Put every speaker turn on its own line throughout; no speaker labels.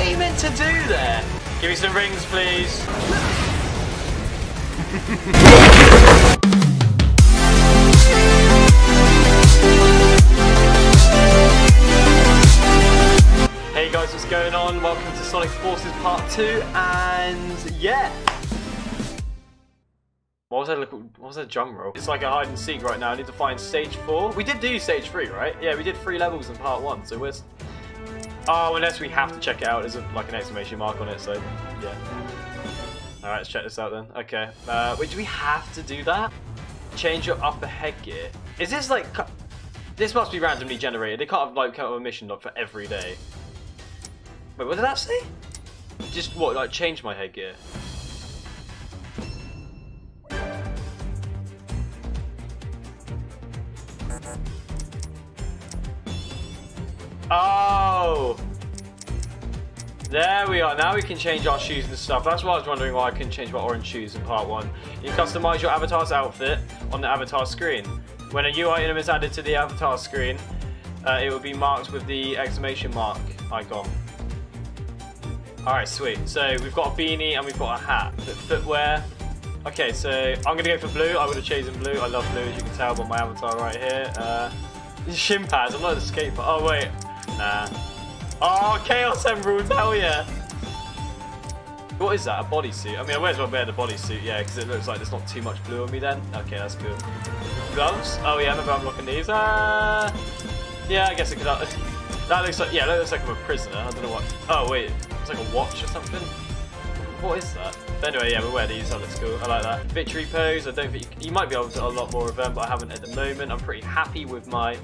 What are you meant to do there? Give me some rings, please. Hey guys, what's going on? Welcome to Sonic Forces Part 2, and yeah. What was that? What was that drum roll? It's like a hide and seek right now. I need to find stage four. We did do stage three, right? Yeah, we did three levels in part one. So where's? Oh, unless we have to check it out. There's a, like an exclamation mark on it. So yeah. All right, let's check this out then. Okay. Uh, wait, do we have to do that? Change your upper headgear. Is this like? This must be randomly generated. They can't have like come up a mission log for every day. Wait, what did that say? Just what? Like change my headgear. Oh! There we are. Now we can change our shoes and stuff. That's why I was wondering why I couldn't change my orange shoes in part one. You customize your avatar's outfit on the avatar screen. When a new item is added to the avatar screen, uh, it will be marked with the exclamation mark icon. Alright, sweet. So we've got a beanie and we've got a hat. Footwear. Okay, so I'm going to go for blue. I would have chosen blue. I love blue, as you can tell by my avatar right here. Uh, shin pads. I'm not a skateboard. Oh, wait. Nah. Oh, Chaos Emeralds, hell yeah. What is that, a bodysuit? I mean, I might as well wear the bodysuit, yeah, because it looks like there's not too much blue on me then. Okay, that's cool. Gloves? Oh yeah, maybe I'm looking these. Ah, yeah, I guess it could. That looks like, yeah, that looks like I'm a prisoner. I don't know what. Oh wait, it's like a watch or something. What is that? But anyway, yeah, we wear these. That looks cool. I like that. Victory pose. I don't think you, you might be able to a lot more of them, but I haven't at the moment. I'm pretty happy with my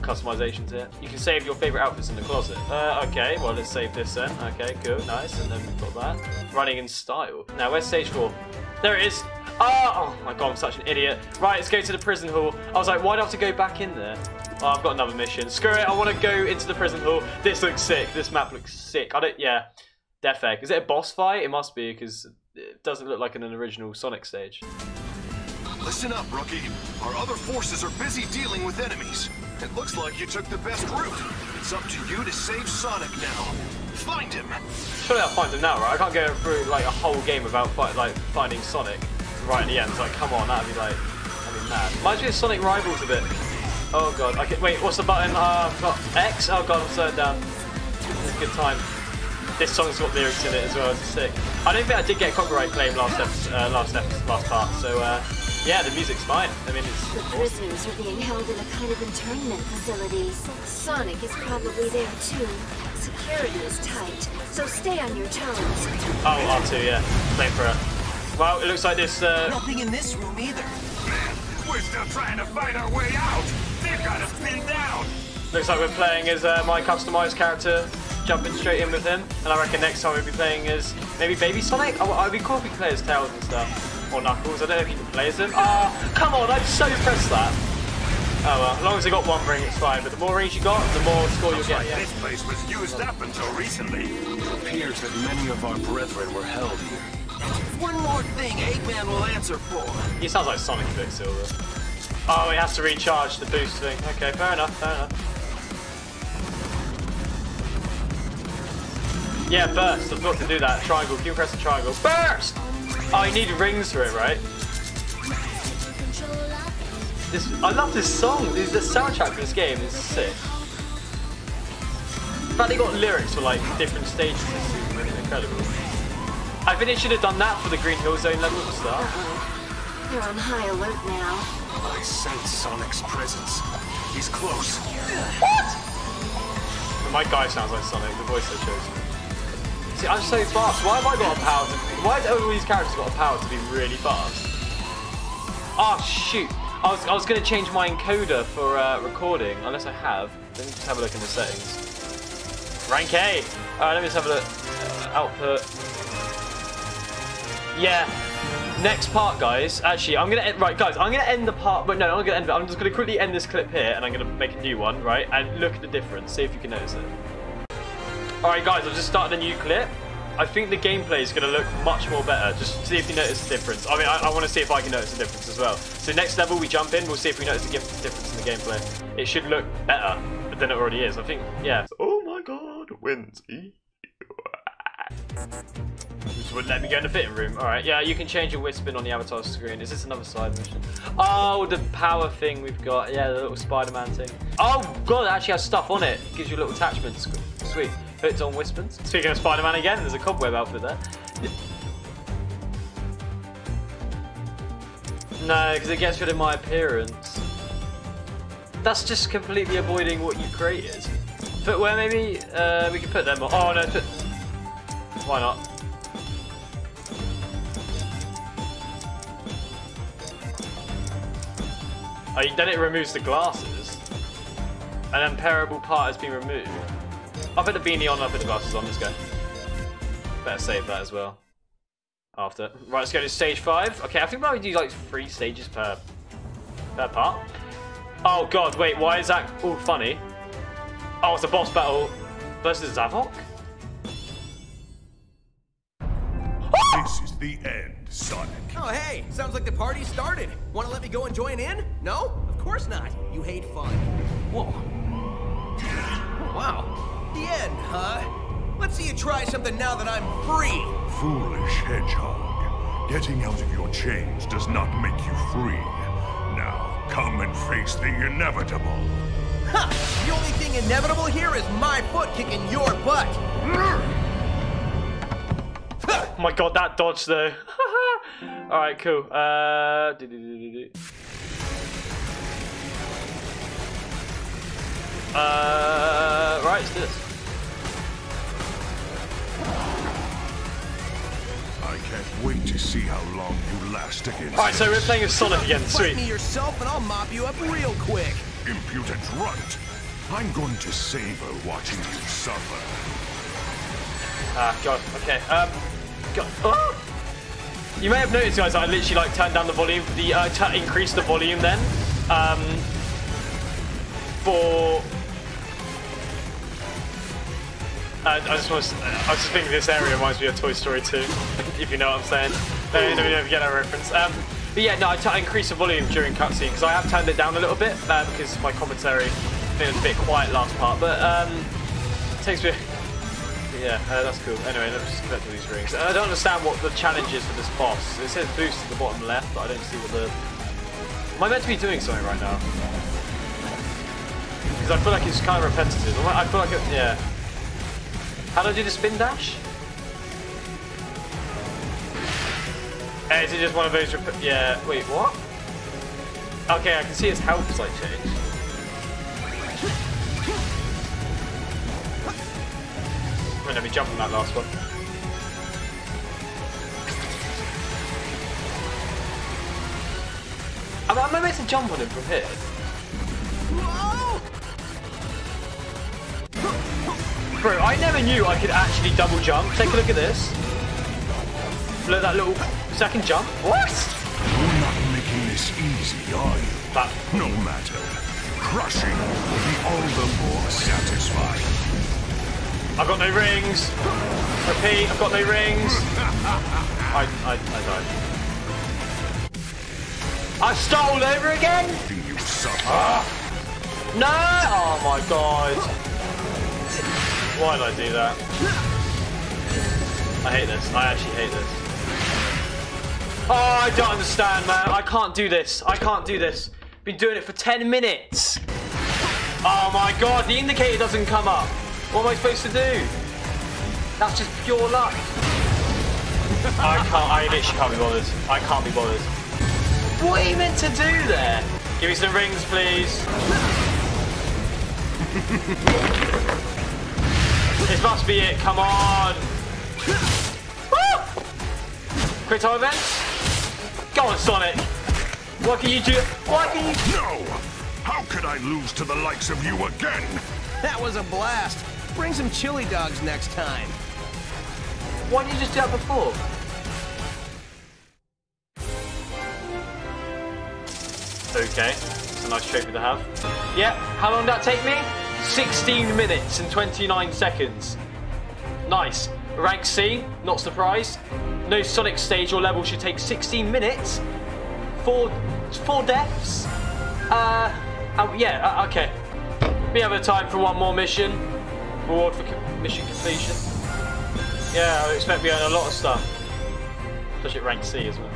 customizations here. You can save your favorite outfits in the closet. Uh, okay, well let's save this then. Okay, cool, nice. And then we've got that. Running in style. Now, where's stage four? There it is. Oh, oh my god, I'm such an idiot. Right, let's go to the prison hall. I was like, why do I have to go back in there? Oh, I've got another mission. Screw it, I want to go into the prison hall. This looks sick. This map looks sick. I don't, yeah. Death Egg. Is it a boss fight? It must be, because it doesn't look like an original Sonic stage.
Listen up, rookie. Our other forces are busy dealing with enemies. It looks like you took the best route. It's up to you to save Sonic now. Find him.
Surely I'll find him now, right? I can't go through like a whole game without like finding Sonic right at the end. Like, come on, that'd be like, that'd be mad. Reminds me of Sonic Rivals a bit. Oh god. Okay, wait, what's the button? Uh, X. Oh god, I'm slowing down. It's a good time. This song's got lyrics in it as well. It's sick. I don't think I did get copyright claim last episode, uh, last episode, last part. So. Uh, yeah, the music's fine. I mean, it's
The prisoners are being held in a kind of internment facility. Sonic is probably there too. Security is tight, so stay on your toes.
Oh, R2, yeah. Same for her. Well, it looks like this, uh...
Nothing in this room either.
Man, we're still trying to find our way out. They've got us pinned down.
Looks like we're playing as uh, my customized character, jumping straight in with him. And I reckon next time we'll be playing as maybe Baby Sonic? Oh, I'd be cool if we play as Tails and stuff. Or Knuckles, I don't know if you can play as them. Ah, oh, come on, I'd so press that. Oh well, as long as I got one ring, it's fine. But the more rings you got, the more score you'll get.
Yeah. This place was used up until recently.
It appears that many of our brethren were held here.
One more thing Eggman will answer for.
He sounds like Sonic Quicksilver. Oh, he has to recharge the boost thing. Okay, fair enough, fair enough. Yeah, burst. I've got to do that. Triangle. Can you press pressing triangle. Burst! Oh, you need rings for it, right? This, I love this song. This, the soundtrack for this game is sick. In fact, they got lyrics for like different stages. It's incredible. I think they should have done that for the Green Hill Zone level to start.
They're on high alert now.
I sense Sonic's presence. He's close.
What? My guy sounds like Sonic. The voice I chose. I'm so fast. Why have I got a power to... Why have all these characters got a power to be really fast? Oh, shoot. I was, I was going to change my encoder for uh, recording, unless I have. Let me just have a look in the settings. Rank A. Alright, let me just have a look. Uh, output. Yeah. Next part, guys. Actually, I'm gonna end, right, guys. I'm gonna end the part, but no, I'm gonna end. I'm just gonna quickly end this clip here, and I'm gonna make a new one, right? And look at the difference. See if you can notice it. Alright guys, I've just started a new clip. I think the gameplay is going to look much more better. Just see if you notice the difference. I mean, I, I want to see if I can notice the difference as well. So next level we jump in, we'll see if we notice the difference in the gameplay. It should look better than it already is. I think, yeah. Oh my god, wins. Just wouldn't let me go in the fitting room. Alright, yeah, you can change your Wispon on the avatar screen. Is this another side mission? Oh, the power thing we've got. Yeah, the little Spider-Man thing. Oh, God, it actually has stuff on it. gives you little attachments. Sweet. Puts on Wispons. Speaking of Spider-Man again, there's a cobweb outfit there. No, because it gets rid of my appearance. That's just completely avoiding what you created. Footwear, maybe? Uh, we can put them on. Oh, no, put... Why not? Oh, then it removes the glasses. An unparable part has been removed. I'll put the beanie on, I'll put the glasses on, let's go. Better save that as well. After. Right, let's go to stage 5. Okay, I think we do like three stages per, per part. Oh god, wait, why is that all funny? Oh, it's a boss battle versus Zavok?
This is the end, Sonic.
Oh, hey, sounds like the party started. Want to let me go and join in? No? Of course not. You hate fun. Whoa. Oh, wow. The end, huh? Let's see you try something now that I'm free.
Foolish hedgehog. Getting out of your chains does not make you free. Now, come and face the inevitable.
Ha! The only thing inevitable here is my foot kicking your butt.
Oh my god, that dodge though. Alright, cool. Uh, do, do, do, do, do. Uh, right, it's this.
I can't wait to see how long you last against
Alright, so we're playing as Sonic again.
Fight me yourself and I'll mop you up real quick.
impudent runt. I'm going to savor watching you suffer.
Ah, god. Okay. Um, god. Oh! You may have noticed, guys, I literally like turned down the volume, the uh, t- increased the volume then, um, for. Uh, I just was, I was just thinking this area reminds me of Toy Story 2, if you know what I'm saying. Me know if get that reference. Um, but yeah, no, I, I increased the volume during cutscene because I have turned it down a little bit uh, because my commentary I was a bit quiet last part. But um, takes me. Yeah, uh, that's cool. Anyway, let's just collect all these rings. I don't understand what the challenge is for this boss. It says boost at the bottom left, but I don't see what the... Am I meant to be doing something right now? Because I feel like it's kind of repetitive. I I feel like it... Yeah. How do I do the spin dash? Hey, is it just one of those... Yeah, wait, what? Okay, I can see his health is like changed. Wait, let me jump on that last one. Am I, meant to jump on him from here? Bro, I never knew I could actually double jump. Take a look at this. Look at that little second jump. What?
You're not making this easy, are you?
That,
No matter. Crushing will be all the more satisfying.
I've got no rings. Repeat, I've got no rings. I, I, I died. I stole over again?
Do you suffer? Ah.
No! Oh my god. Why did I do that? I hate this. I actually hate this. Oh, I don't understand, man. I can't do this. I can't do this. Been doing it for 10 minutes. Oh my god, the indicator doesn't come up. What am I supposed to do? That's just pure luck. I can't, I literally can't be bothered. I can't be bothered. What are you meant to do there? Give me some rings, please. this must be it, come on. Woo! Quick time events? Go on, Sonic. What can you do? Why can you...
No! How could I lose to the likes of you again?
That was a blast. Bring some chili dogs next time.
Why didn't you just do that before? Okay, it's a nice trophy to have. Yeah, how long did that take me? 16 minutes and 29 seconds. Nice. Rank C, not surprised. No Sonic stage or level should take 16 minutes. Four, four deaths. Uh, oh, yeah, uh, okay. We have a time for one more mission. Reward for co- mission completion. Yeah, I expect we on a lot of stuff. Especially at rank C as well.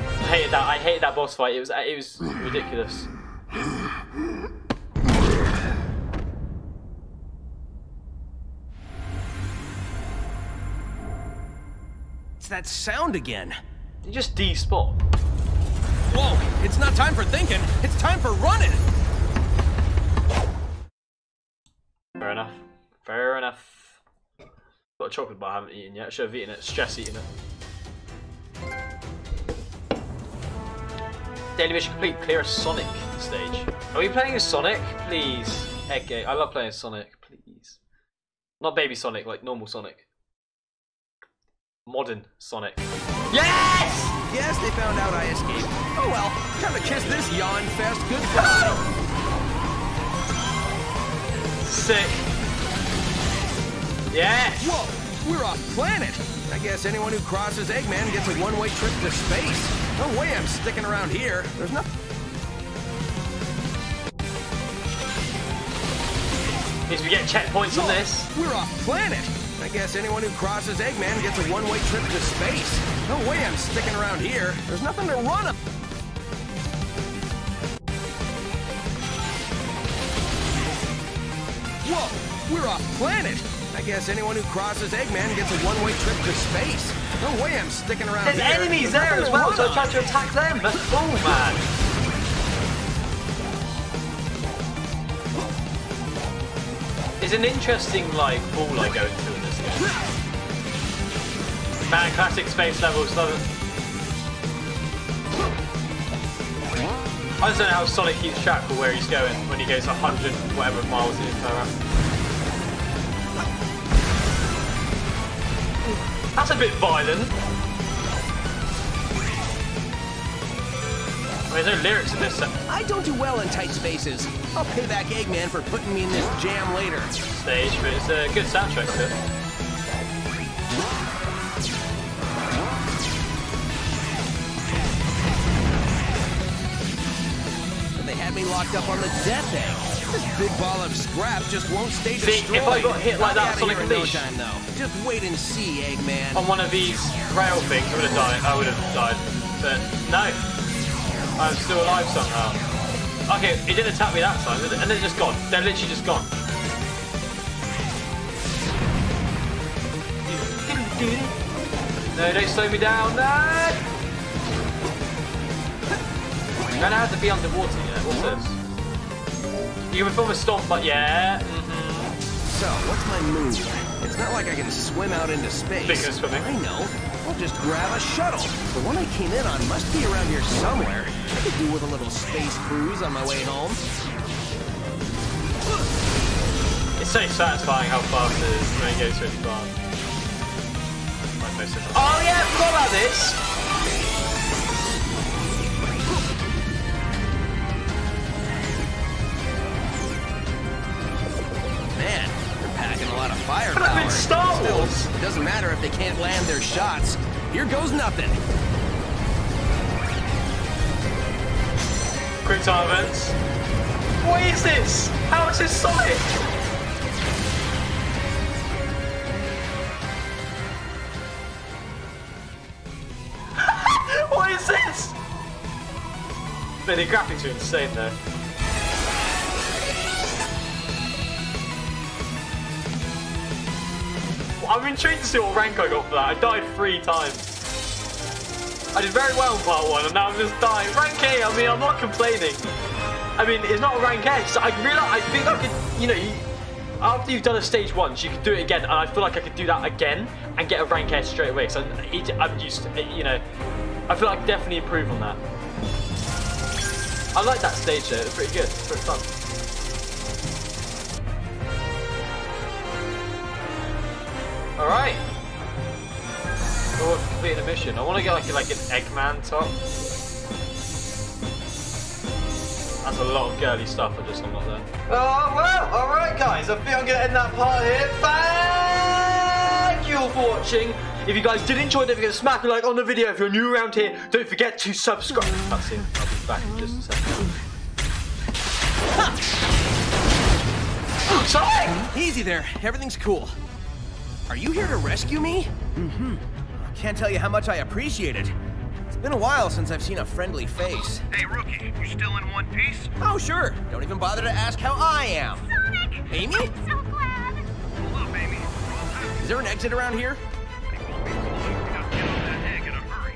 I hated that. I hated that boss fight. It was it was ridiculous.
That sound again.
You just despawn.
Whoa, it's not time for thinking. It's time for running.
Fair enough. Fair enough. Got a chocolate bar I haven't eaten yet. Should have eaten it. Stress eating it. Daily mission complete. Clear a Sonic stage. Are we playing as Sonic? Please. Egg gate. I love playing Sonic. Please. Not baby Sonic, like normal Sonic. Modern Sonic. Yes!
Yes, they found out I escaped. Oh well, time to kiss this yawn fest goodbye.
Sick. Yes!
Whoa, we're off planet. I guess anyone who crosses Eggman gets a one-way trip to space. No way I'm sticking around here. There's nothing.
Means we get checkpoints on this.
We're off planet. I guess anyone who crosses Eggman gets a one-way trip to space. No way I'm sticking around here. There's nothing to run up. Whoa, we're off planet. I guess anyone who crosses Eggman gets a one-way trip to space. No way I'm sticking around
There's
here.
enemies
There's
there as well, so I
on.
tried to attack them. Oh man. It's an interesting like pool I go into in this game. Man, classic space levels, love it. I just don't know how Sonic keeps track of where he's going when he goes 100 whatever miles in per hour. That's a bit violent. I mean, there's no lyrics in this
I don't do well in tight spaces. I'll pay back Eggman for putting me in this jam later.
stage, but it's a good soundtrack to it.
Had me locked up on the death egg. This big ball of scrap just won't stay
See,
destroyed.
if I got hit like that,
be
Sonic
outta here in no time, though. Just wait and see, Eggman.
On one of these rail things, I would have died. I would have died, but no, I'm still alive somehow. Okay, it didn't attack me that time, and they're just gone. They're literally just gone. No, don't slow me down. No. You're gonna have to be underwater. Yeah, what's this? You can perform a stomp, but yeah. mhm.
So, what's my move? It's not like I can swim out into space.
Speaking of swimming.
I know. I'll just grab a shuttle. The one I came in on must be around here somewhere. I could do with a little space cruise on my way home.
It's so satisfying how fast it is when it goes really fast. Like most of the- Oh yeah, I forgot about this! Star
Still,
Wars!
It doesn't matter if they can't land their shots. Here goes nothing.
Quick time events. What is this? How is this Sonic? what is this? Man, the graphics are insane though. I'm intrigued to see what rank I got for that. I died three times. I did very well in part one, and now I'm just dying. Rank A, I mean, I'm not complaining. I mean, it's not a rank A. So I realize, I think I could, you know, you, after you've done a stage once, you can do it again, and I feel like I could do that again and get a rank A straight away. So I'm used to, you know, I feel like I definitely improve on that. I like that stage though. It's pretty good. It's pretty fun. All right. Oh, we're completing a mission. I want to get like like an Eggman top. That's a lot of girly stuff I just unlocked there. Oh well, alright guys, I think I'm gonna end that part here. Thank you all for watching. If you guys did enjoy, don't forget to smack a like on the video. If you're new around here, don't forget to subscribe. That's it. I'll be back in just a second. Sorry!
Easy there. Everything's cool. Are you here to rescue me? Mm-hmm. I Can't tell you how much I appreciate it. It's been a while since I've seen a friendly face.
Hey, Rookie, you still in one piece?
Oh, sure. Don't even bother to ask how I am.
Sonic!
Amy?
I'm so glad!
Hold up, Amy.
Is there an exit around here?
We gotta get on that egg in a hurry.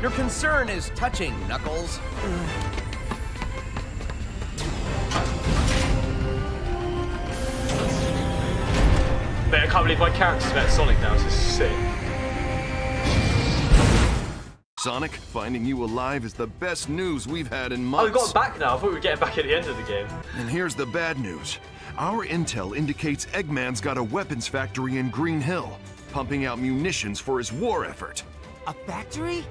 Your concern is touching, Knuckles.
But I can't believe my character's met Sonic now. This is sick.
Sonic, finding you alive is the best news we've had in months.
Oh,
months.
we got back now. I thought we were getting back at the end of the game.
And here's the bad news. Our intel indicates Eggman's got a weapons factory in Green Hill, pumping out munitions for his war effort.
A factory?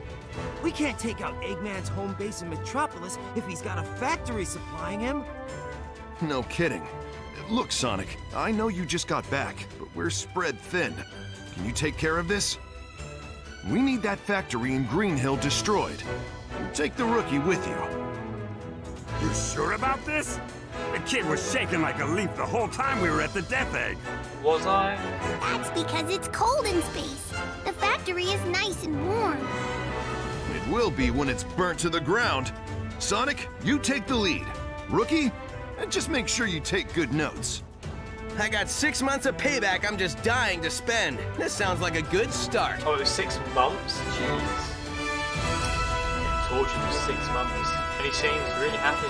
We can't take out Eggman's home base in Metropolis if he's got a factory supplying him.
No kidding. Look, Sonic, I know you just got back, but we're spread thin. Can you take care of this? We need that factory in Green Hill destroyed. Take the rookie with you.
You sure about this? The kid was shaking like a leaf the whole time we were at the Death Egg.
Was I?
That's because it's cold in space. The factory is nice and warm.
It will be when it's burnt to the ground. Sonic, you take the lead. Rookie, just make sure you take good notes.
I got six months of payback I'm just dying to spend. This sounds like a good start.
Oh, it was six months? Jeez. It was six months. And he seems really happy.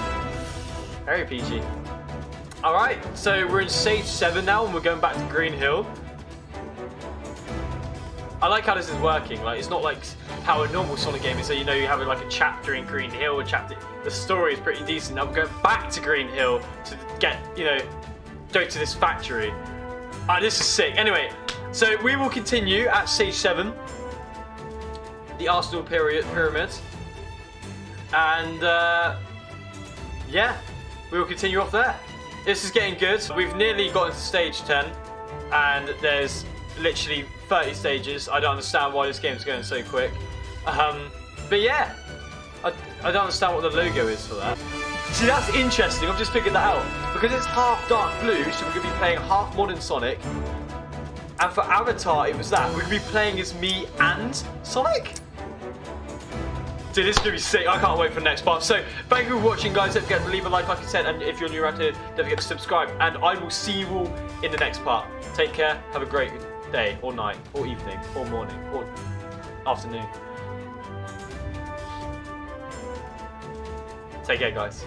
Very PG. Alright, so we're in stage 7 now and we're going back to Green Hill. I like how this is working. Like, it's not like how a normal Sonic game is. So you know you have like a chapter in Green Hill, a chapter. The story is pretty decent. Now going back to Green Hill to get you know go to this factory. Ah, this is sick. Anyway, so we will continue at stage seven, the Arsenal period pyramid, and uh, yeah, we will continue off there. This is getting good. We've nearly gotten to stage ten, and there's literally 30 stages. I don't understand why this game's going so quick. Um, but yeah, I, I don't understand what the logo is for that. See, that's interesting. I've just figured that out. Because it's half dark blue, so we're going to be playing half modern Sonic. And for Avatar, it was that. We're going to be playing as me and Sonic. Dude, this is going to be sick. I can't wait for the next part. So, thank you for watching, guys. Don't forget to leave a like, like I said. And if you're new around here, don't forget to subscribe. And I will see you all in the next part. Take care. Have a great day, or night, or evening, or morning, or afternoon. Take care, guys.